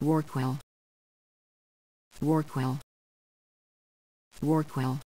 Warquell. Warquell. Warquell.